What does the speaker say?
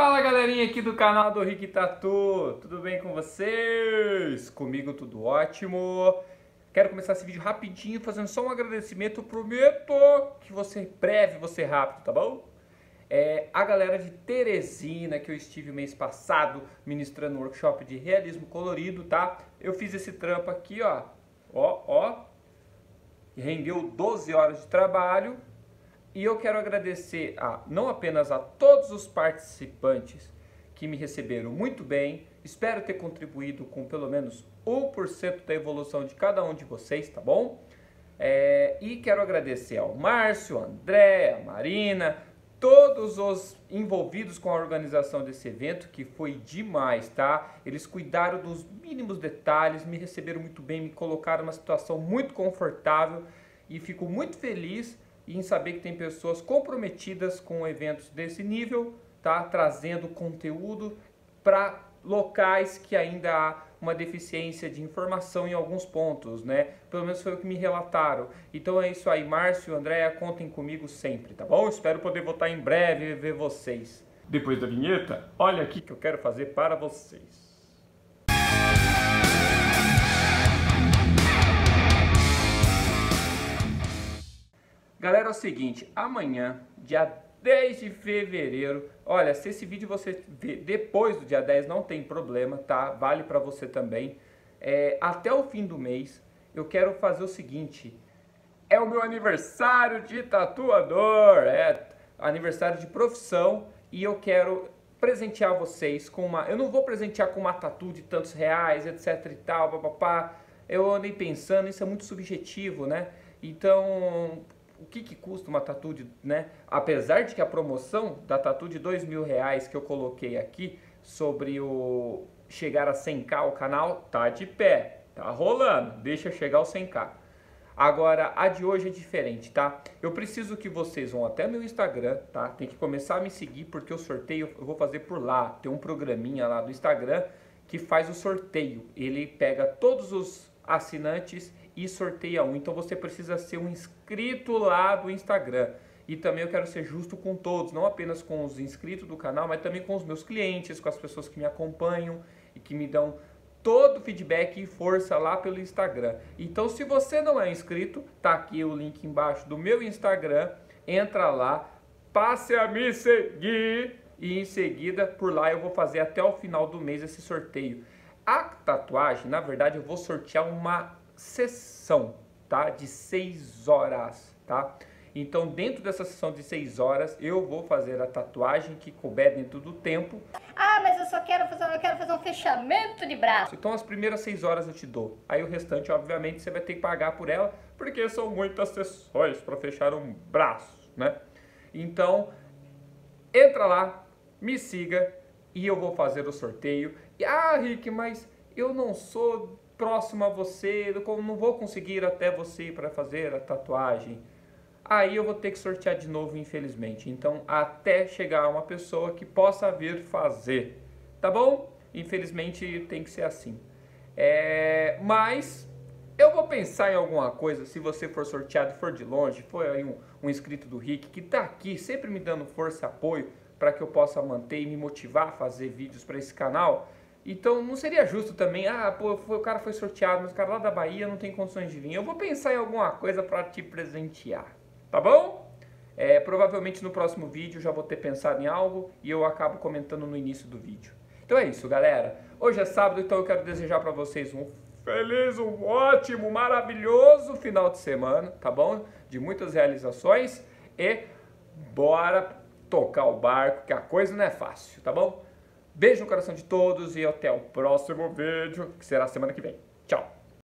Fala galerinha aqui do canal do Rick Tatu, tudo bem com vocês? Comigo tudo ótimo. Quero começar esse vídeo rapidinho fazendo só um agradecimento, prometo que você breve, você rápido, tá bom? É, a galera de Teresina, que eu estive mês passado ministrando um workshop de realismo colorido, tá? Eu fiz esse trampo aqui, ó, ó, ó, rendeu 12 horas de trabalho, e eu quero agradecer a não apenas a todos os participantes que me receberam muito bem, espero ter contribuído com pelo menos 1% da evolução de cada um de vocês, tá bom? É, e quero agradecer ao Márcio, André, Marina, todos os envolvidos com a organização desse evento, que foi demais, tá? Eles cuidaram dos mínimos detalhes, me receberam muito bem, me colocaram numa situação muito confortável e fico muito feliz e em saber que tem pessoas comprometidas com eventos desse nível, tá? Trazendo conteúdo para locais que ainda há uma deficiência de informação em alguns pontos, né? Pelo menos foi o que me relataram. Então é isso aí, Márcio, Andréia, contem comigo sempre, tá bom? Espero poder voltar em breve e ver vocês. Depois da vinheta, olha aqui que eu quero fazer para vocês. Galera, é o seguinte, amanhã, dia 10 de fevereiro, olha, se esse vídeo você vê depois do dia 10, não tem problema, tá? Vale para você também. É, até o fim do mês, eu quero fazer o seguinte, é o meu aniversário de tatuador, é aniversário de profissão, e eu quero presentear vocês com uma... Eu não vou presentear com uma tatu de tantos reais, etc e tal, papapá. Eu andei pensando, isso é muito subjetivo, né? Então, o que, que custa uma tatu de, né? Apesar de que a promoção da tatu de dois mil reais que eu coloquei aqui sobre o chegar a 100k o canal tá de pé, tá rolando, deixa chegar ao 100k. Agora, a de hoje é diferente, tá? Eu preciso que vocês vão até meu Instagram, tá? Tem que começar a me seguir porque o sorteio eu vou fazer por lá. Tem um programinha lá do Instagram que faz o sorteio. Ele pega todos os assinantes e sorteia um. Então você precisa ser um inscrito lá do Instagram. E também eu quero ser justo com todos, não apenas com os inscritos do canal, mas também com os meus clientes, com as pessoas que me acompanham e que me dão todo o feedback e força lá pelo Instagram. Então, se você não é inscrito, tá aqui o link embaixo do meu Instagram, entra lá, passe a me seguir e em seguida por lá eu vou fazer até o final do mês esse sorteio. A tatuagem, na verdade, eu vou sortear uma sessão, tá? De 6 horas, tá? Então, dentro dessa sessão de 6 horas, eu vou fazer a tatuagem que couber dentro do tempo. Ah, mas eu só quero fazer, eu quero fazer um fechamento de braço. Então, as primeiras 6 horas eu te dou. Aí, o restante, obviamente, você vai ter que pagar por ela, porque são muitas sessões para fechar um braço, né? Então, entra lá, me siga e eu vou fazer o sorteio. E, ah, Rick, mas eu não sou próximo a você, eu não vou conseguir ir até você para fazer a tatuagem. Aí eu vou ter que sortear de novo, infelizmente. Então, até chegar uma pessoa que possa vir fazer, tá bom? Infelizmente tem que ser assim. É, mas eu vou pensar em alguma coisa, se você for sorteado for de longe, foi aí um, um inscrito do Rick que tá aqui sempre me dando força apoio para que eu possa manter e me motivar a fazer vídeos para esse canal. Então não seria justo também, ah, pô, o cara foi sorteado, mas o cara lá da Bahia não tem condições de vir. Eu vou pensar em alguma coisa para te presentear, tá bom? É, provavelmente no próximo vídeo já vou ter pensado em algo e eu acabo comentando no início do vídeo. Então é isso, galera. Hoje é sábado, então eu quero desejar para vocês um feliz, um ótimo, maravilhoso final de semana, tá bom? De muitas realizações e bora tocar o barco, que a coisa não é fácil, tá bom? Beijo no coração de todos e até o próximo vídeo, que será semana que vem. Tchau!